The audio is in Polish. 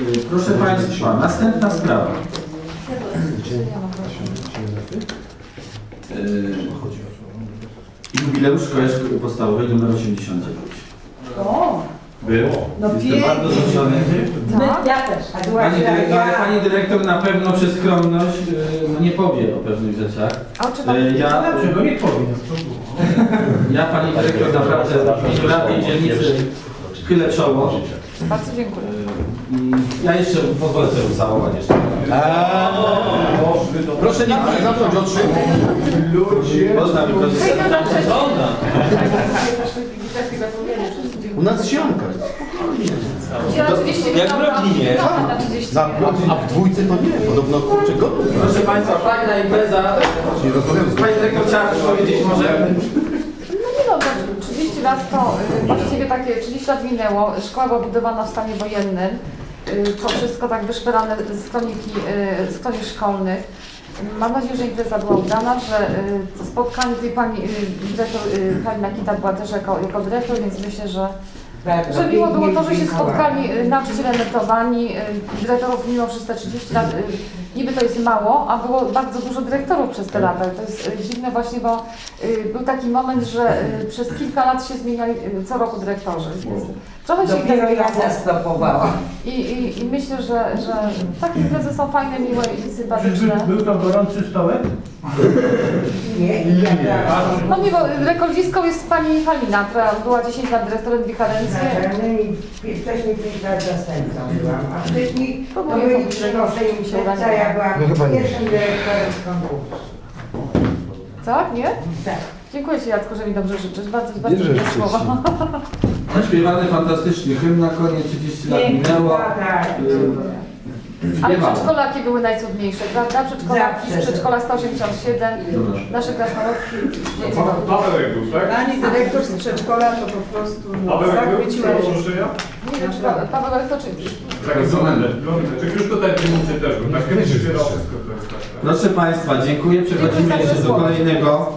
Y, Proszę Państwa, następna sprawa. Y, Jubileusz Szkoły Podstawowej nr 89. O, Był. No Jestem bardzo wzruszony. my, ja też. A była Pani, dyrektor, ja. ale pani dyrektor na pewno przez skromność y, no nie powie o pewnych rzeczach. A o czym pan Y, Ja, Czego nie powiem? ja pani dyrektor naprawdę dzielnicy chylę czoło. Bardzo dziękuję. Y, Ja jeszcze pozwolę sobie ucałować jeszcze. Proszę nie zacząć od szybu. Można wykorzystać. U nas sianka. Jak w Lublinie. Na, a w dwójce to nie, podobno kurczę go. Proszę Państwa, fajna impreza. Pani dyrektor chciała coś powiedzieć może? No nie no, tak 30 lat to y, takie 30 lat minęło. Szkoła była budowana w stanie wojennym. Y, To wszystko tak wyszperane z kroniki, y, z kronik szkolnych. Mam nadzieję, że impreza była udana, że y, spotkanie tej pani y, dyrektor y, Halina Kita była też jako, jako dyrektor, więc myślę, że Że miło było to, że się spotkali y, nauczyciele netowani, y, dyrektorów mimo przez te 30 lat, y, niby to jest mało, a było bardzo dużo dyrektorów przez te lata. I To jest y, dziwne właśnie, bo y, był taki moment, że y, przez kilka lat się zmieniali co roku dyrektorzy. Więc trochę się Dopiero ja zastopowałam. I, i, I myślę, że, że takie imprezy są fajne, miłe i sympatyczne. Był to gorący stołek? Nie, nie, nie. No nie, bo rekordzistką jest pani Halina, która była 10 lat dyrektorem dwie kadencje. I wcześniej 5 lat zastępcą byłam, a wcześniej to byli przenoszeni. Ja byłam No chyba nie. pierwszym dyrektorem z konkursu. Tak, nie? Tak. Dziękuję Ci Jacku, że mi dobrze życzysz. Bardzo, bardzo Bierzesz miłe słowa. Zaśpiewany fantastyczny hymn na koniec, 30 lat minęło. Tak, Y, Ale Śpiewało. przedszkolaki były najcudniejsze, prawda? Przedszkolaki z przedszkola 187, Dobra. nasze krasnoludki. Pawełek był, tak? Pani dyrektor z przedszkola to po prostu no, Pawełek był? zachwyciła się. Nie wiem, czy Pa- Paweł to czy... Takie blondy. Czy już tutaj w dzielnicy też był? Tak jest tak. Proszę Państwa, dziękuję. Przechodzimy jeszcze do kolejnego